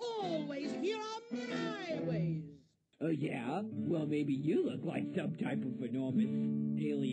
always. Here are my ways. Oh, yeah? Well, maybe you look like some type of enormous alien